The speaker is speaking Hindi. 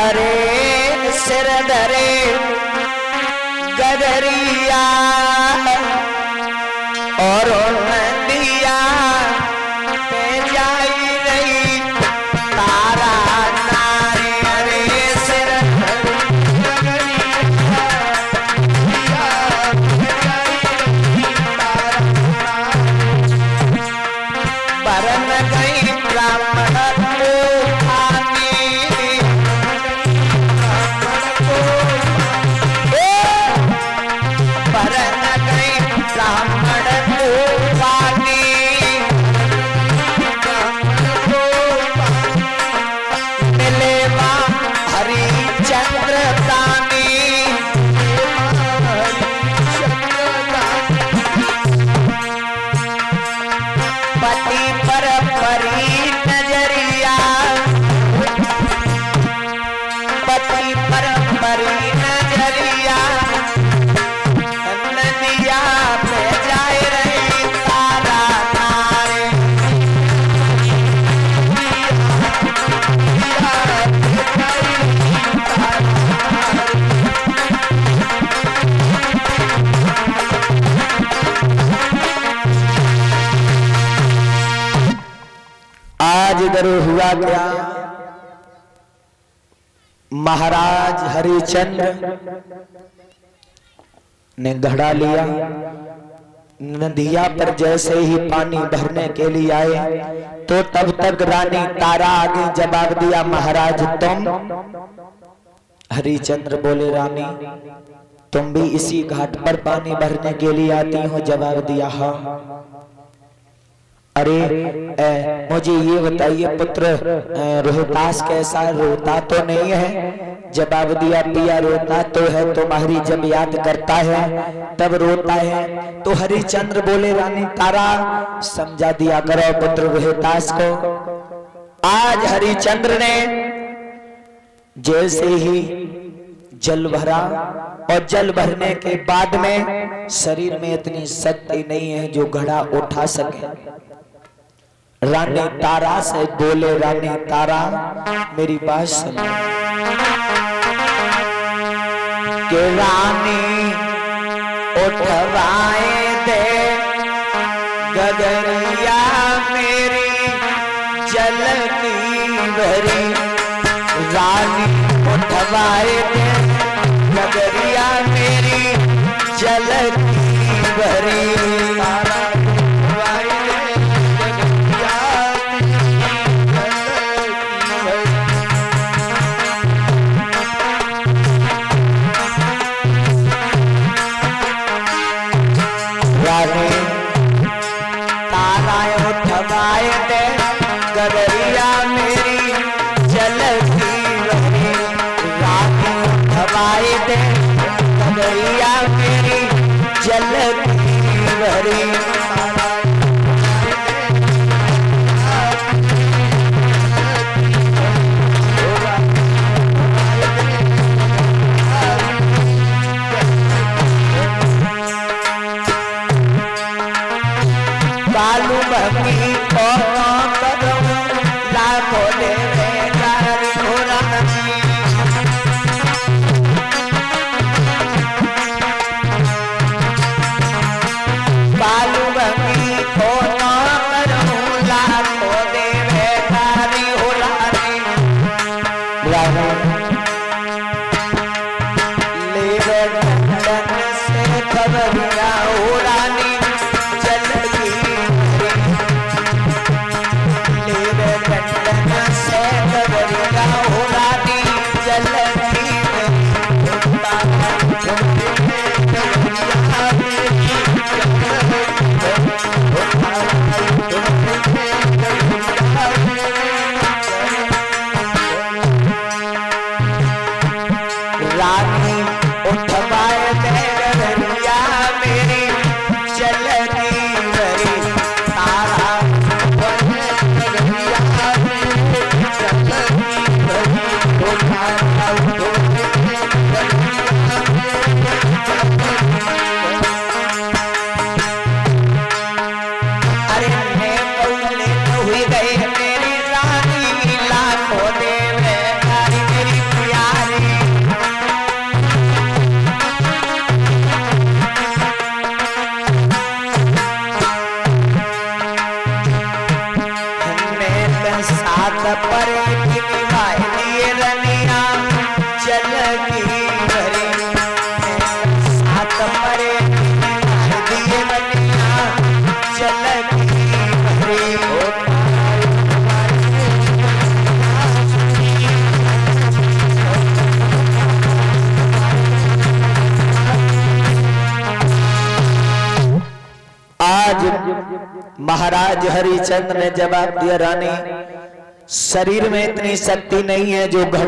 अरे सिर धरे गदरिया आज हुआ क्या? महाराज हरिचंद्र ने घड़ा लिया। नदिया पर जैसे ही पानी भरने के लिए आए तो तब तक रानी तारा आगे जवाब दिया, महाराज, तुम? हरिचंद्र बोले, रानी, तुम भी इसी घाट पर पानी भरने के लिए आती हो, जवाब दिया हाँ। अरे ए, मुझे ये बताइए पुत्र रोहतास कैसा रोता तो नहीं है? जवाब दिया पिया रोता तो है तुम्हारी जब याद करता है तब रोता है। तो हरिचंद्र बोले रानी तारा समझा दिया करो पुत्र रोहतास को। आज हरिचंद्र ने जैसे ही जल भरा और जल भरने के बाद में शरीर में इतनी शक्ति नहीं है जो घड़ा उठा सके। रानी तारा से बोले, रानी तारा, मेरी बात सुनो। कि रानी उठवाए दे गगरिया मेरी की भरी। रानी उठवाए दे गगरिया मेरी की भरी। कालू भमी God. महाराज हरिचंद्र ने जवाब दिया रानी शरीर में इतनी शक्ति नहीं है जो घड़ा